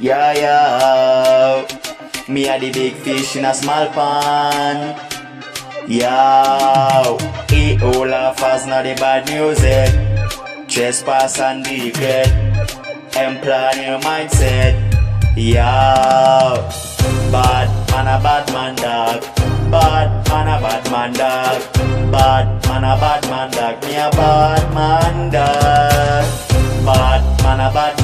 Yeah, yeah. Me a the big fish in a small pond. Yo, eat all us, not the bad music. Eh? Trespass and regret. Employ your mindset. Yo, bad man a bad man dog. Bad man a bad man dog. Bad man a bad man dog. Me a bad man dog. Bad man a bad.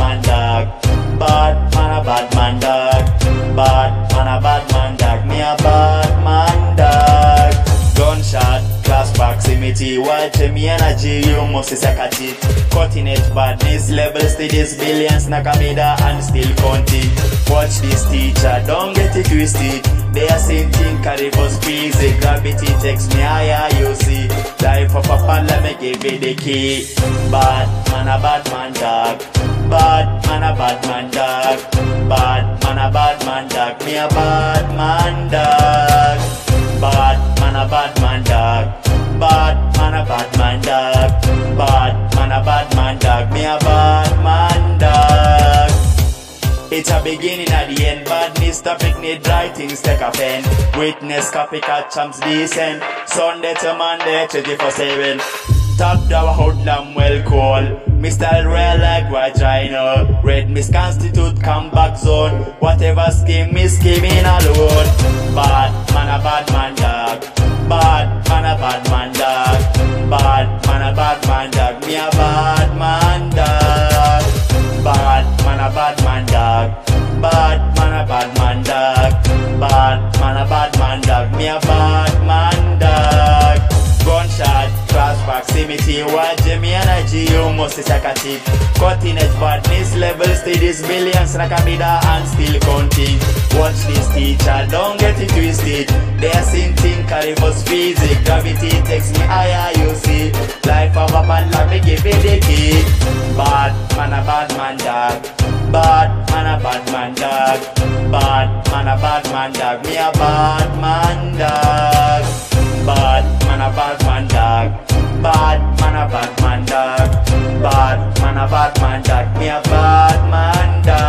Bad man a bad man dog. Bad man a bad man dog. Me a bad man dog. Gunshot, class proximity. Watch me energy, you must second it. Cutting edge badness, level studies, billions, nakamida and still counting. Watch this teacher, don't get it twisted. They are saying thing carry for squeeze. Gravity takes me higher, you see. Life of a let me give it the key. Bad man a bad dog. Me a bad man dog. Bad man a bad man dog. Bad man a bad man dog. Bad man a bad man dog. Me a bad man dog. It's a beginning at the end. Badness topic need writings, take a pen. Witness copycat champs decent. Sunday to Monday, 24 7. Top down hoodlum well call. Mr. Real like vagina. Red misconstitute comeback zone. Whatever scheme, me scheming alone. Bad man a bad man dog. Bad man a bad man dog. Bad man a bad man dog. Me a bad man dog. Bad man a bad man dog. Bad man a bad man dog. Bad man a bad man dog. Me a bad man dog. Gunshot, cross proximity. Watch me must take a tip. Cutting edge badness level studies billions nakamida and still counting. Watch this teacher, don't get it twisted. They are sinting caribous physics. Gravity takes me higher, you see. Life of a bad let me give it the key. Bad man a bad man dog. Bad man a bad man dog. Bad man a bad man dog. Me a bad man dog. Bad man a bad man dog. Bad man a bad man dog. Bad man a bad man dog. Me a bad man dog.